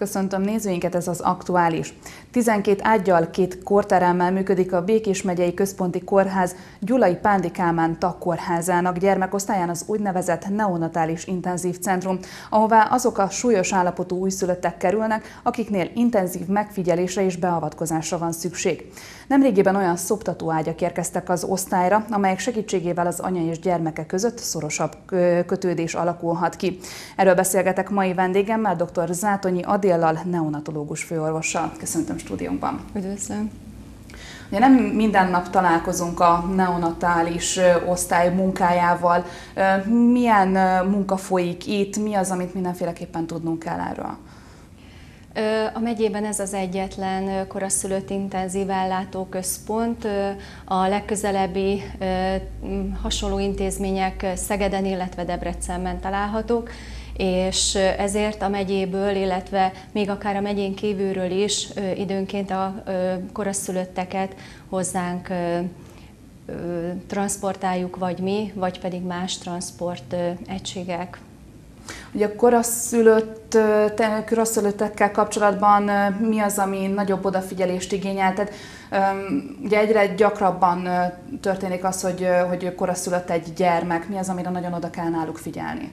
Köszöntöm nézőinket, ez az aktuális. 12 ágyal, két korteremmel működik a Békés megyei központi kórház Gyulai Pándi Kálmán tagkórházának gyermekosztályán az úgynevezett neonatális intenzív centrum, ahová azok a súlyos állapotú újszülöttek kerülnek, akiknél intenzív megfigyelésre és beavatkozásra van szükség. Nemrégiben olyan szoptató ágyak érkeztek az osztályra, amelyek segítségével az anya és gyermeke között szorosabb kötődés alakulhat ki. Erről beszélgetek mai vendégemmel, dr. Zátonyi Adéllal, neonatológus főorvossal. Köszöntöm stúdiónkban. Üdvözlöm. Ugye nem minden nap találkozunk a neonatális osztály munkájával. Milyen munka folyik itt, mi az, amit mindenféleképpen tudnunk kell erről? A megyében ez az egyetlen koraszülött intenzív ellátóközpont. A legközelebbi hasonló intézmények Szegeden, illetve Debrecenben találhatók és ezért a megyéből, illetve még akár a megyén kívülről is időnként a koraszülötteket hozzánk transportáljuk, vagy mi, vagy pedig más transport egységek. Ugye a koraszülött, koraszülöttekkel kapcsolatban mi az, ami nagyobb odafigyelést igényel? Tehát, ugye egyre gyakrabban történik az, hogy, hogy koraszülött egy gyermek. Mi az, amire nagyon oda kell náluk figyelni?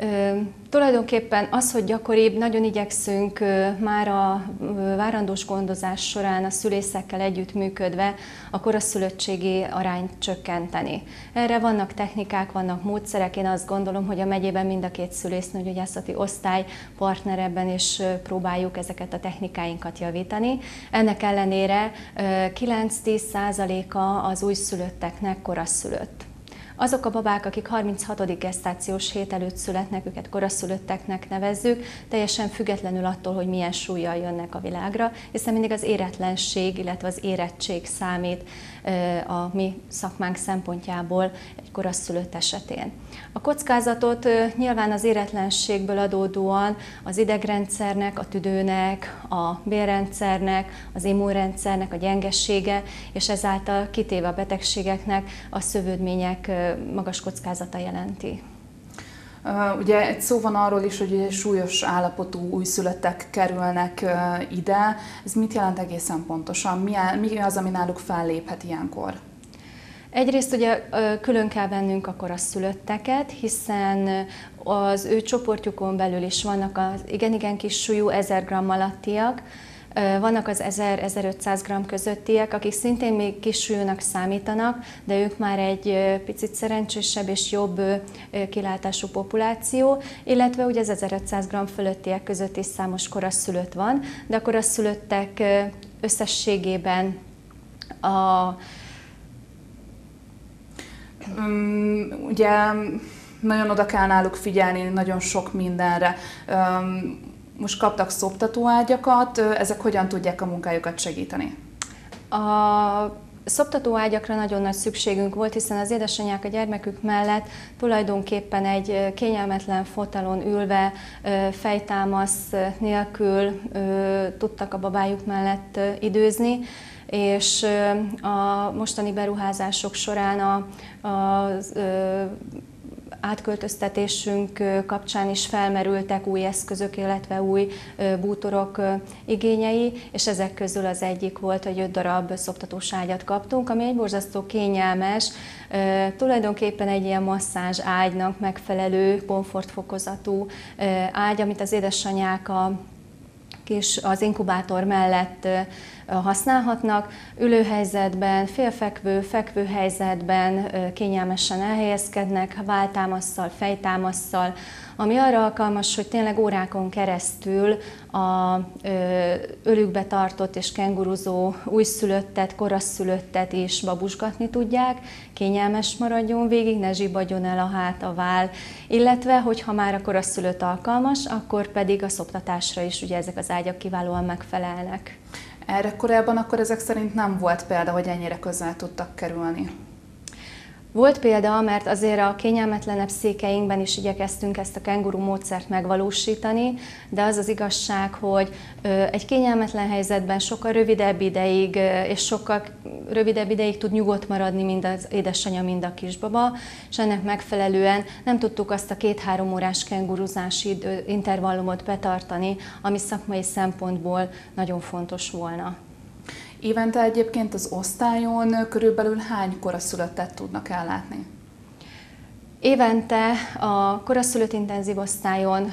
Ö, tulajdonképpen az, hogy gyakoribb, nagyon igyekszünk ö, már a ö, várandós gondozás során a szülészekkel együttműködve a koraszülöttségi arányt csökkenteni. Erre vannak technikák, vannak módszerek, én azt gondolom, hogy a megyében mind a két szülésznőgyógyászati osztály partner ebben, és próbáljuk ezeket a technikáinkat javítani. Ennek ellenére 9-10 százaléka az újszülötteknek koraszülött. Azok a babák, akik 36. gesztációs hét előtt születnek, őket koraszülötteknek nevezzük, teljesen függetlenül attól, hogy milyen súlyjal jönnek a világra, hiszen mindig az éretlenség, illetve az érettség számít a mi szakmánk szempontjából egy koraszülött esetén. A kockázatot nyilván az éretlenségből adódóan az idegrendszernek, a tüdőnek, a bérrendszernek, az immunrendszernek a gyengessége, és ezáltal kitéve a betegségeknek a szövődmények magas kockázata jelenti. Ugye egy szó van arról is, hogy súlyos állapotú újszülöttek kerülnek ide. Ez mit jelent egészen pontosan? Mi, az, ami náluk felléphet ilyenkor? Egyrészt ugye külön kell vennünk akkor a szülötteket, hiszen az ő csoportjukon belül is vannak az igen-igen kis súlyú 1000 g alattiak, vannak az 1000-1500 g közöttiek, akik szintén még kis súlyúnak számítanak, de ők már egy picit szerencsésebb és jobb kilátású populáció, illetve ugye az 1500 g fölöttiek között is számos koraszülött van, de a koraszülöttek összességében a Um, ugye nagyon oda kell náluk figyelni, nagyon sok mindenre. Um, most kaptak szoptatóágyakat, ezek hogyan tudják a munkájukat segíteni? A szoptatóágyakra nagyon nagy szükségünk volt, hiszen az édesanyák a gyermekük mellett tulajdonképpen egy kényelmetlen fotelon ülve, fejtámasz nélkül tudtak a babájuk mellett időzni, és a mostani beruházások során a, a, átköltöztetésünk kapcsán is felmerültek új eszközök, illetve új bútorok igényei, és ezek közül az egyik volt, hogy öt darab szoptatós ágyat kaptunk, ami egy borzasztó kényelmes, tulajdonképpen egy ilyen masszázs ágynak megfelelő komfortfokozatú ágy, amit az édesanyák a kis az inkubátor mellett használhatnak. Ülőhelyzetben, félfekvő, fekvő helyzetben kényelmesen elhelyezkednek, váltámasszal, fejtámasszal, ami arra alkalmas, hogy tényleg órákon keresztül a ölükbe tartott és kenguruzó újszülöttet, koraszülöttet is babusgatni tudják, kényelmes maradjon végig, ne zsibadjon el a hát, a váll, illetve, hogyha már a koraszülött alkalmas, akkor pedig a szoptatásra is ugye ezek az ágyak kiválóan megfelelnek. Erre korábban akkor ezek szerint nem volt példa, hogy ennyire közel tudtak kerülni? Volt példa, mert azért a kényelmetlenebb székeinkben is igyekeztünk ezt a kenguru módszert megvalósítani, de az az igazság, hogy egy kényelmetlen helyzetben sokkal rövidebb ideig, és sokkal rövidebb ideig tud nyugodt maradni mind az édesanyja, mind a kisbaba, és ennek megfelelően nem tudtuk azt a két-három órás kenguruzási intervallumot betartani, ami szakmai szempontból nagyon fontos volna. Évente egyébként az osztályon körülbelül hány koraszülöttet tudnak ellátni? Évente a koraszülött intenzív osztályon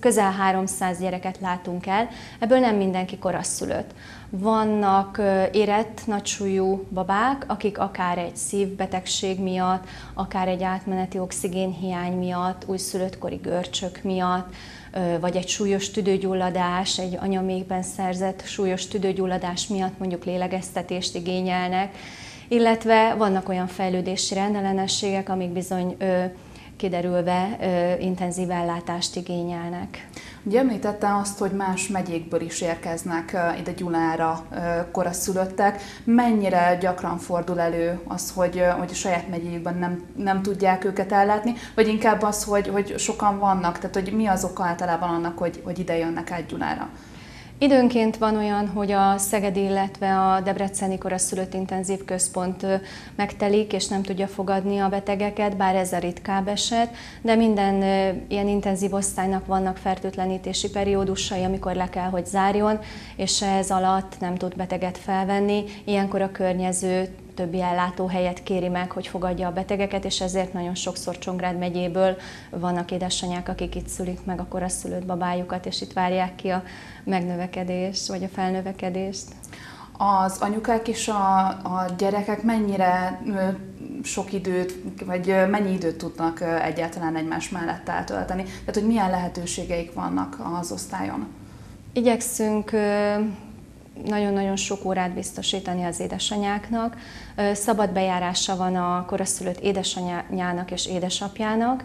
közel 300 gyereket látunk el, ebből nem mindenki koraszülött. Vannak érett, nagysúlyú babák, akik akár egy szívbetegség miatt, akár egy átmeneti oxigénhiány miatt, újszülöttkori görcsök miatt, vagy egy súlyos tüdőgyulladás, egy anyamékben szerzett súlyos tüdőgyulladás miatt mondjuk lélegeztetést igényelnek, illetve vannak olyan fejlődési rendellenességek, amik bizony kiderülve intenzív ellátást igényelnek. Ugye említette azt, hogy más megyékből is érkeznek ide Gyulára koraszülöttek. Mennyire gyakran fordul elő az, hogy, hogy a saját megyéjükben nem, nem tudják őket ellátni, vagy inkább az, hogy, hogy sokan vannak, tehát hogy mi az oka általában annak, hogy, hogy ide jönnek át Gyulára? Időnként van olyan, hogy a Szegedi, illetve a Debreceni Koraszülött Intenzív Központ megtelik, és nem tudja fogadni a betegeket, bár ez a ritkább eset, de minden ilyen intenzív osztálynak vannak fertőtlenítési periódusai, amikor le kell, hogy zárjon, és ez alatt nem tud beteget felvenni. Ilyenkor a környező többi ellátóhelyet kéri meg, hogy fogadja a betegeket, és ezért nagyon sokszor Csongrád megyéből vannak édesanyák, akik itt szülik meg a koraszülött babájukat, és itt várják ki a megnövekedést, vagy a felnövekedést. Az anyukák és a, a gyerekek mennyire sok időt, vagy mennyi időt tudnak egyáltalán egymás mellett eltölteni? Tehát, hogy milyen lehetőségeik vannak az osztályon? Igyekszünk nagyon-nagyon sok órát biztosítani az édesanyáknak. Szabad bejárása van a koraszülött édesanyának és édesapjának.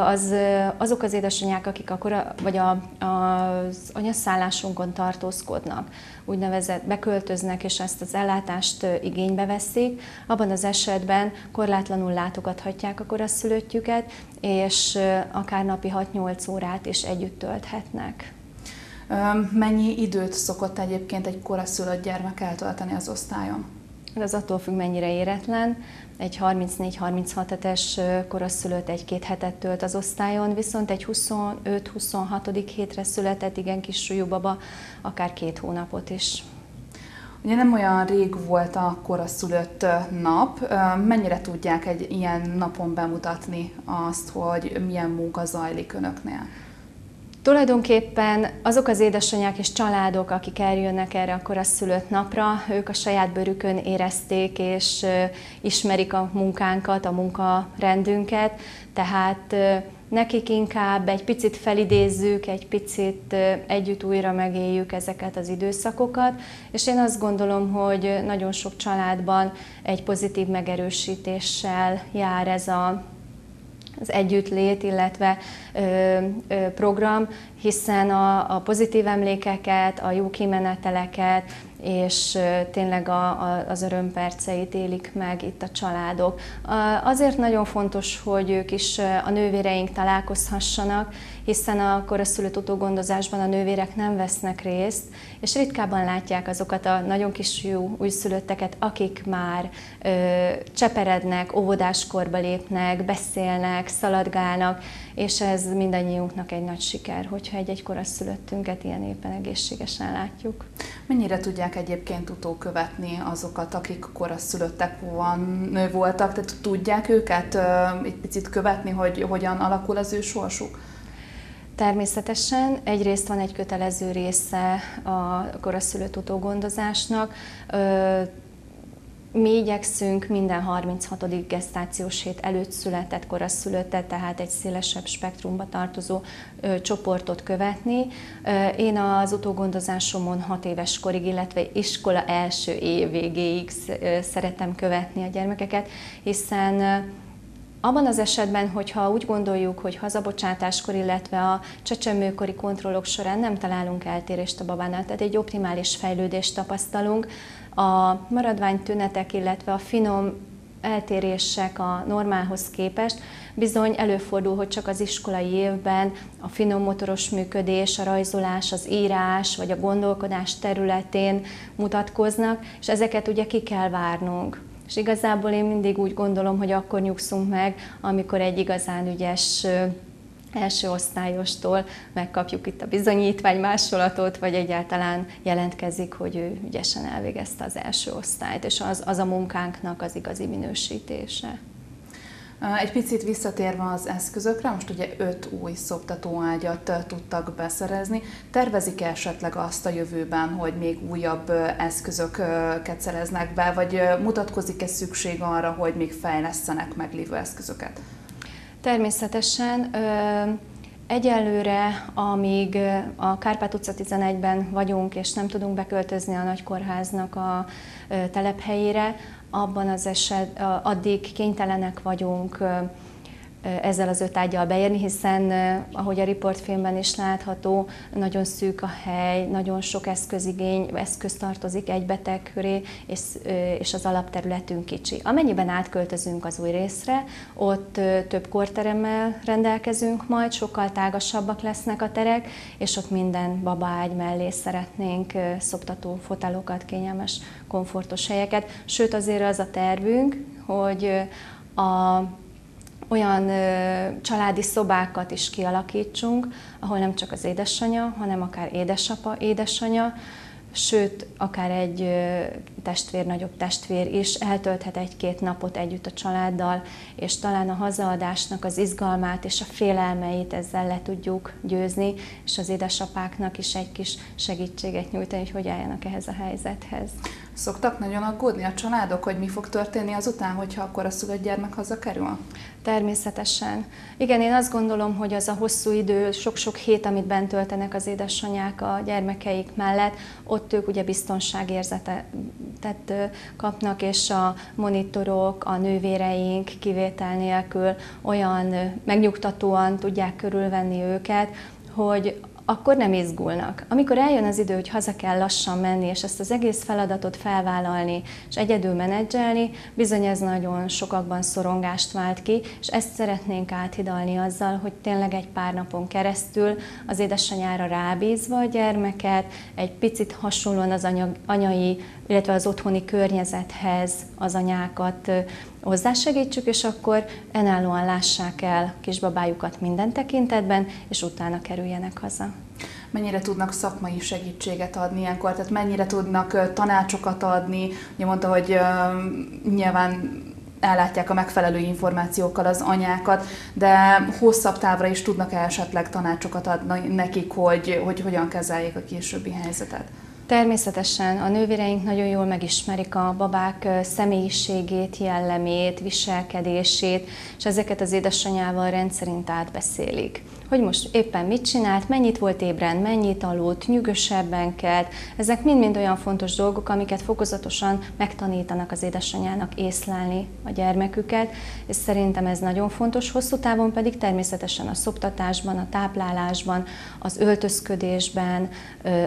Az, azok az édesanyák, akik a kora, vagy a, az anyaszállásunkon tartózkodnak, úgynevezett beköltöznek, és ezt az ellátást igénybe veszik, abban az esetben korlátlanul látogathatják a koraszülöttjüket, és akár napi 6-8 órát is együtt tölthetnek. Mennyi időt szokott egyébként egy koraszülött gyermek eltölteni az osztályon? Ez attól függ, mennyire éretlen. Egy 34-36 hetes koraszülött egy-két hetet tölt az osztályon, viszont egy 25-26. hétre született igen kis súlyú baba akár két hónapot is. Ugye nem olyan rég volt a koraszülött nap. Mennyire tudják egy ilyen napon bemutatni azt, hogy milyen munka zajlik önöknél? Tulajdonképpen azok az édesanyák és családok, akik eljönnek erre a koraszülött napra, ők a saját bőrükön érezték és ismerik a munkánkat, a munkarendünket, tehát nekik inkább egy picit felidézzük, egy picit együtt újra megéljük ezeket az időszakokat, és én azt gondolom, hogy nagyon sok családban egy pozitív megerősítéssel jár ez a az együttlét, illetve ö, ö, program, hiszen a, a pozitív emlékeket, a jó kimeneteleket, és tényleg a, a, az örömperceit élik meg itt a családok. Azért nagyon fontos, hogy ők is, a nővéreink találkozhassanak, hiszen a koraszülött utógondozásban a nővérek nem vesznek részt, és ritkában látják azokat a nagyon kis jó újszülötteket, akik már ö, cseperednek, óvodáskorba lépnek, beszélnek, szaladgálnak, és ez mindannyiunknak egy nagy siker, hogyha egy-egy koraszülöttünket ilyen éppen egészségesen látjuk. Mennyire tudják egyébként utókövetni azokat, akik koraszülöttek van, voltak, tehát tudják őket egy picit követni, hogy hogyan alakul az ő sorsuk? Természetesen egyrészt van egy kötelező része a koraszülött utógondozásnak. Mi igyekszünk minden 36. gesztációs hét előtt született koraszülöttet, tehát egy szélesebb spektrumba tartozó ö, csoportot követni. Ö, én az utógondozásomon 6 éves korig, illetve iskola első év végéig szeretem követni a gyermekeket, hiszen abban az esetben, hogyha úgy gondoljuk, hogy hazabocsátáskor, illetve a csecsemőkori kontrollok során nem találunk eltérést a babánál, tehát egy optimális fejlődést tapasztalunk, a maradvány tünetek, illetve a finom eltérések a normálhoz képest, bizony előfordul, hogy csak az iskolai évben a finom motoros működés, a rajzolás, az írás vagy a gondolkodás területén mutatkoznak, és ezeket ugye ki kell várnunk. És igazából én mindig úgy gondolom, hogy akkor nyugszunk meg, amikor egy igazán ügyes első osztályostól megkapjuk itt a bizonyítvány másolatot, vagy egyáltalán jelentkezik, hogy ő ügyesen elvégezte az első osztályt, és az, az a munkánknak az igazi minősítése. Egy picit visszatérve az eszközökre, most ugye öt új szoptatóágyat tudtak beszerezni. Tervezik -e esetleg azt a jövőben, hogy még újabb eszközöket szereznek be, vagy mutatkozik-e szükség arra, hogy még fejlesztenek meglévő eszközöket? Természetesen. Egyelőre, amíg a Kárpát utca 11-ben vagyunk, és nem tudunk beköltözni a nagykórháznak a telephelyére, abban az eset, addig kénytelenek vagyunk ezzel az öt ágyal beérni, hiszen ahogy a riportfilmben is látható, nagyon szűk a hely, nagyon sok eszközigény, eszköz tartozik egy beteg köré, és, és az alapterületünk kicsi. Amennyiben átköltözünk az új részre, ott több korteremmel rendelkezünk majd, sokkal tágasabbak lesznek a terek, és ott minden babágy mellé szeretnénk szoptató fotálokat, kényelmes, komfortos helyeket. Sőt, azért az a tervünk, hogy a olyan családi szobákat is kialakítsunk, ahol nem csak az édesanyja, hanem akár édesapa, édesanyja, sőt, akár egy testvér, nagyobb testvér is eltölthet egy-két napot együtt a családdal, és talán a hazaadásnak az izgalmát és a félelmeit ezzel le tudjuk győzni, és az édesapáknak is egy kis segítséget nyújtani, hogy hogy álljanak ehhez a helyzethez. Szoktak nagyon aggódni a családok, hogy mi fog történni azután, hogyha akkor a szület gyermek hazakerül? Természetesen. Igen, én azt gondolom, hogy az a hosszú idő, sok-sok hét, amit bent töltenek az édesanyák a gyermekeik mellett, ott ők ugye biztonságérzetet kapnak, és a monitorok, a nővéreink kivétel nélkül olyan megnyugtatóan tudják körülvenni őket, hogy akkor nem izgulnak. Amikor eljön az idő, hogy haza kell lassan menni, és ezt az egész feladatot felvállalni, és egyedül menedzselni, bizony ez nagyon sokakban szorongást vált ki, és ezt szeretnénk áthidalni azzal, hogy tényleg egy pár napon keresztül az édesanyára rábízva a gyermeket, egy picit hasonlóan az anyai, illetve az otthoni környezethez az anyákat hozzásegítsük, és akkor enállóan lássák el kisbabájukat minden tekintetben, és utána kerüljenek haza. Mennyire tudnak szakmai segítséget adni ilyenkor, tehát mennyire tudnak tanácsokat adni? Ugye mondta, hogy nyilván ellátják a megfelelő információkkal az anyákat, de hosszabb távra is tudnak -e esetleg tanácsokat adni nekik, hogy, hogy hogyan kezeljék a későbbi helyzetet? Természetesen a nővéreink nagyon jól megismerik a babák személyiségét, jellemét, viselkedését, és ezeket az édesanyával rendszerint átbeszélik hogy most éppen mit csinált, mennyit volt ébren, mennyit aludt, nyűgösebben kelt. Ezek mind-mind olyan fontos dolgok, amiket fokozatosan megtanítanak az édesanyának észlelni a gyermeküket, és szerintem ez nagyon fontos. Hosszú távon pedig természetesen a szoptatásban, a táplálásban, az öltözködésben,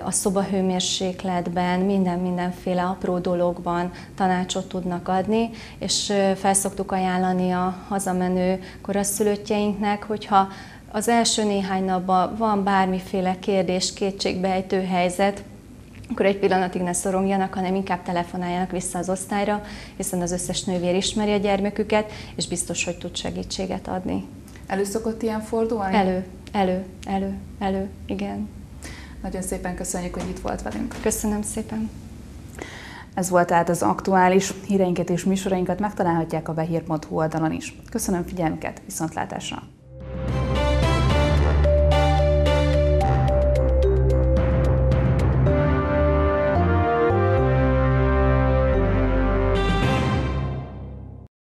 a szobahőmérsékletben, minden-mindenféle apró dologban tanácsot tudnak adni, és felszoktuk ajánlani a hazamenő koraszülöttjeinknek, hogyha az első néhány napban van bármiféle kérdés, kétségbejtő helyzet, akkor egy pillanatig ne szorongjanak, hanem inkább telefonáljanak vissza az osztályra, hiszen az összes nővér ismeri a gyermeküket, és biztos, hogy tud segítséget adni. Elő szokott ilyen fordulni? Elő, elő, elő, elő, igen. Nagyon szépen köszönjük, hogy itt volt velünk. Köszönöm szépen. Ez volt tehát az aktuális híreinket és műsorainkat megtalálhatják a behír.hu oldalon is. Köszönöm figyelmüket, viszontlátásra!